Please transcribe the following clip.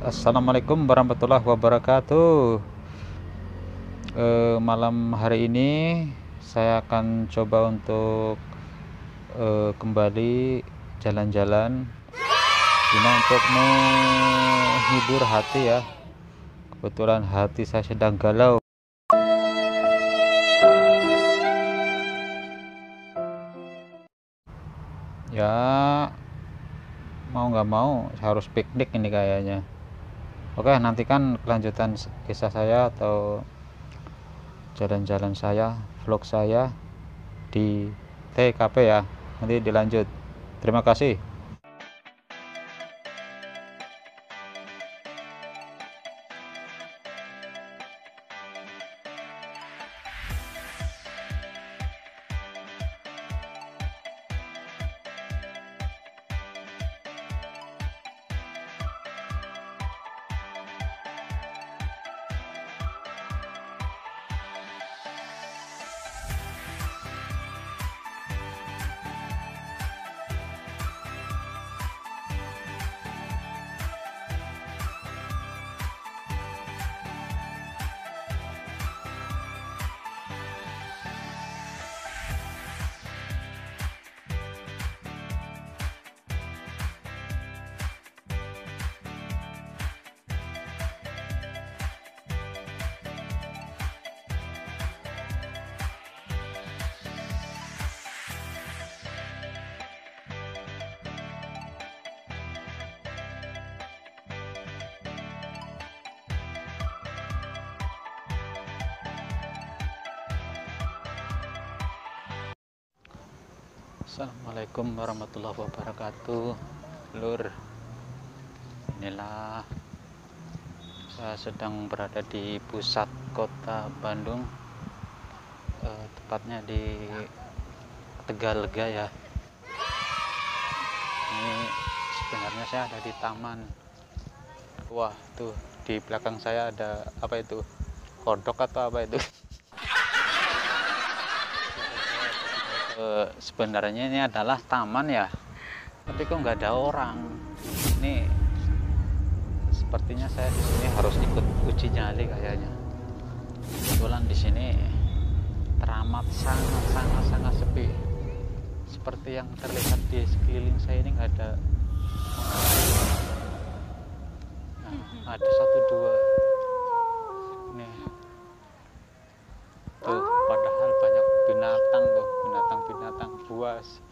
Assalamualaikum warahmatullahi wabarakatuh. E, Malam hari ini saya akan coba untuk e, kembali jalan-jalan. Ini untuk menghibur hati ya. Kebetulan hati saya sedang galau. Ya mau nggak mau harus piknik ini kayaknya oke nantikan kelanjutan kisah saya atau jalan-jalan saya vlog saya di TKP ya. Nanti dilanjut. Terima kasih Assalamualaikum warahmatullahi wabarakatuh. Lur Inilah Saya sedang berada di pusat kota Bandung eh, Tepatnya di Tegalega ya. Ini sebenarnya saya ada di taman. Wah tuh di belakang saya ada apa itu? Kodok atau apa itu Eh, sebenarnya ini adalah taman ya tapi kok nggak ada orang? Ini sepertinya saya di sini harus ikut uji nyali kayaknya. Kebetulan di sini teramat sangat sangat sangat sepi. Seperti yang terlihat di sekeliling saya ini nggak ada. Nah, ada satu tuh